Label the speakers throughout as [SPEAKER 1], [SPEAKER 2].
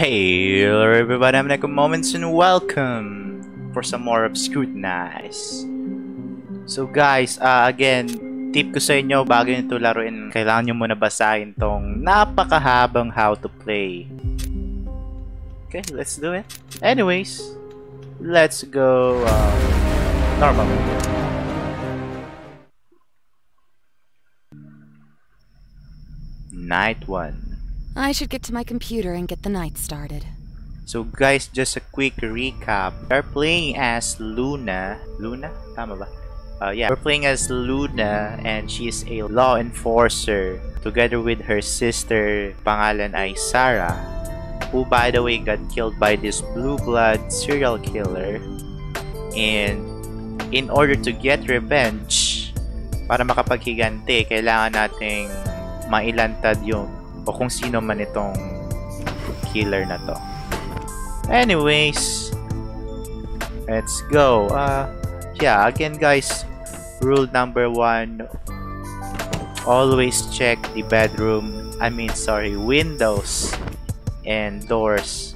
[SPEAKER 1] Hey everybody, I'm Neko Moments and welcome for some more of Scrutinize. So guys, uh, again, tip ko sa inyo bago nyo ito laruin, kailangan nyo muna basahin tong napakahabang how to play. Okay, let's do it. Anyways, let's go uh, normal. Night 1.
[SPEAKER 2] I should get to my computer and get the night started.
[SPEAKER 1] So guys, just a quick recap. We're playing as Luna. Luna? Tama ba? Uh, yeah, we're playing as Luna and she is a law enforcer together with her sister, pangalan ay Sarah, who by the way got killed by this blue blood serial killer. And in order to get revenge, para makapaghiganti, kailangan nating mailantad yung o kung sino man itong killer na to. Anyways, let's go. Uh, yeah, again guys, rule number one, always check the bedroom, I mean sorry, windows and doors.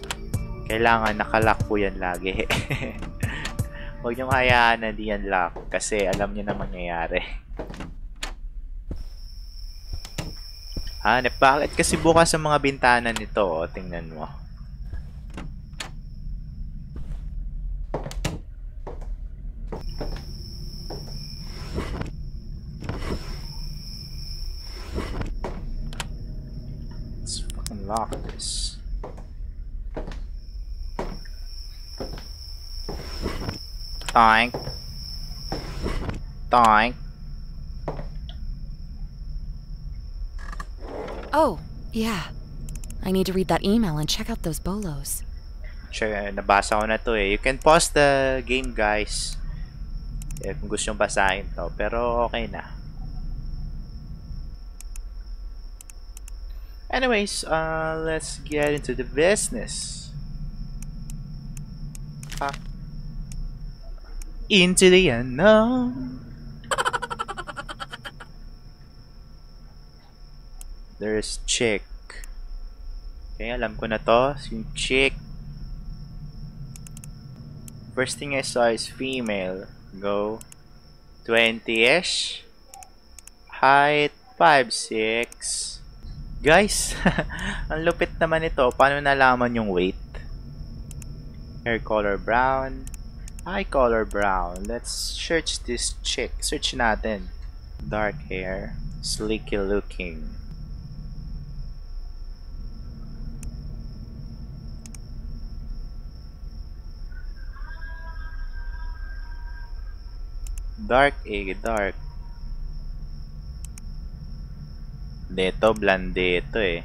[SPEAKER 1] Kailangan nakalock po yan lagi. Huwag niyong hayaan na di yan lock kasi alam niyo na mangyayari. Hanep, bakit kasi bukas ang mga bintana nito? O, tingnan mo. Let's fucking lock this. Tank. Tank.
[SPEAKER 2] Yeah. I need to read that email and check out those bolos.
[SPEAKER 1] Sure, nabasa ko na to eh. You can pause the game guys. Eh, kung gusto nyo basahin to. Pero okay na. Anyways, uh, let's get into the business. Ah. Into the unknown. There's chick. Okay, alam ko na to. Yung chick. First thing I saw is female. Go. 20-ish. Height 5'6". Guys, ang lupit naman ito. Paano nalaman yung weight? Hair color brown. Eye color brown. Let's search this chick. Search natin. Dark hair. Sleeky looking. Dark eh, dark. Dito, blandito eh.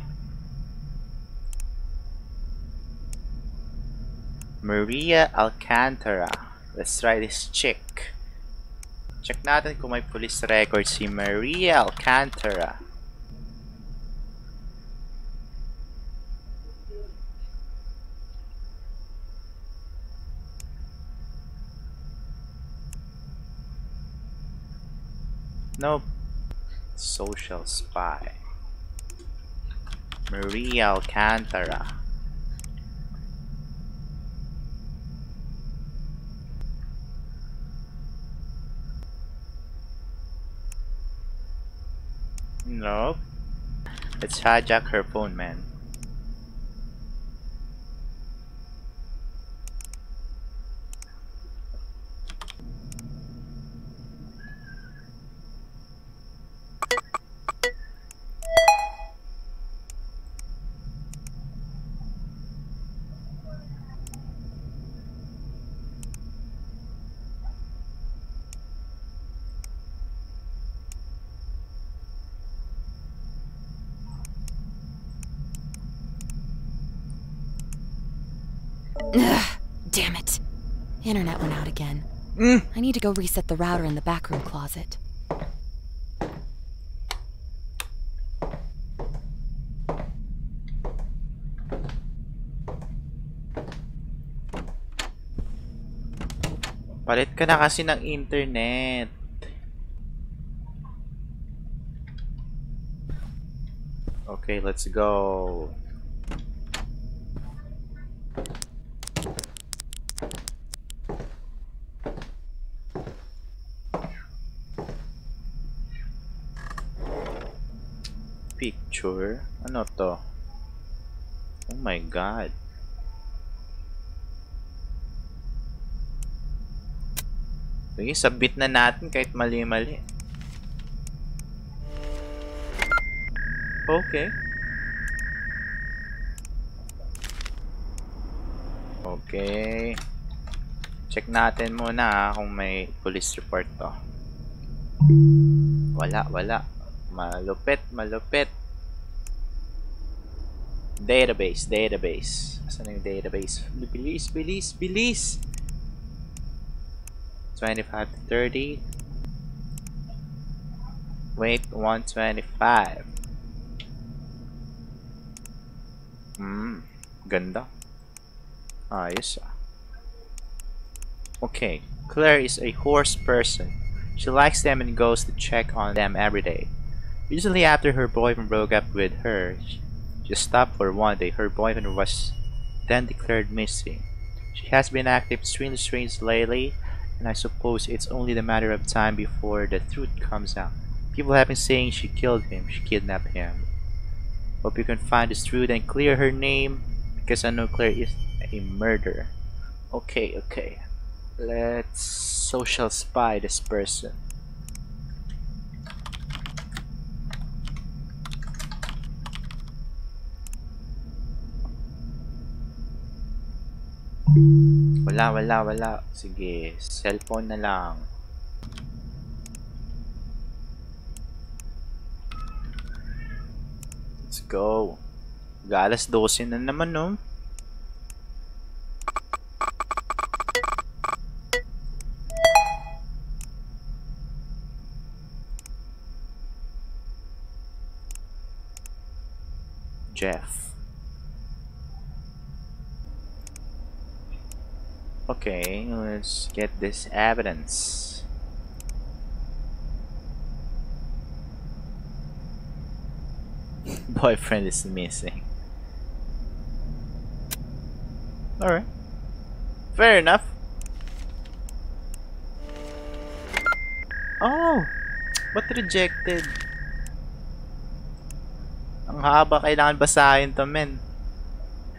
[SPEAKER 1] Maria Alcantara. Let's try this chick. Check natin kung may police record si Maria Alcantara. Nope. Social spy. Maria Alcantara. Nope. Let's hijack her phone, man.
[SPEAKER 2] Ugh, damn it. Internet went out again.
[SPEAKER 1] Mm.
[SPEAKER 2] I need to go reset the router in the backroom closet.
[SPEAKER 1] Palit ka na kasi ng internet. Okay, let's go. Picture. Ano to? Oh my god. Sige, submit na natin kahit mali-mali. Okay. Okay. Check natin muna kung may police report to. Wala, wala. Malupit, malupit. Database, database. Asan yung database? Bilis, bilis, bilis! 25 to 30. Wait, 125. Hmm, ganda. Ayos ah. Okay, Claire is a horse person. She likes them and goes to check on them every day. Usually after her boyfriend broke up with her, she stopped for one day. Her boyfriend was then declared missing. She has been active extremely strange lately, and I suppose it's only the matter of time before the truth comes out. People have been saying she killed him, she kidnapped him. Hope you can find this truth and clear her name, because I know Claire is a murderer. Okay, okay. Let's social spy this person. Wala, wala, wala. Sige, cellphone na lang. Let's go. Galas 12 na naman, no? Jeff. Okay, let's get this evidence. Boyfriend is missing. Alright. Fair enough. Oh! But rejected? Ang haba, kailangan basahin to, men.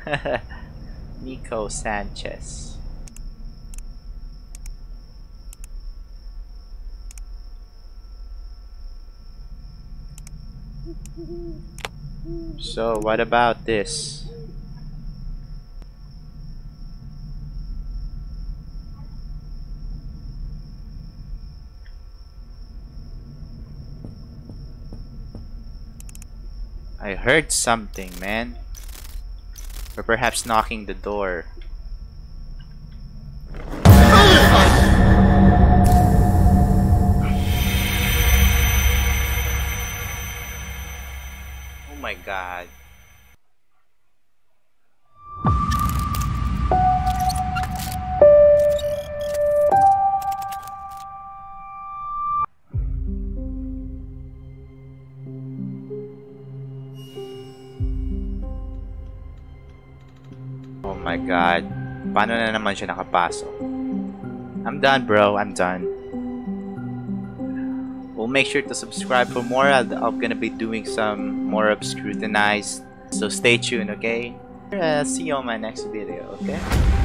[SPEAKER 1] Nico Sanchez. So, what about this? I heard something, man. Or perhaps knocking the door. My god. Oh my god. Paano na naman siya nakapasok? I'm done, bro. I'm done. Make sure to subscribe for more. I'm gonna be doing some more of scrutinized. So stay tuned, okay? Uh, see you on my next video, okay?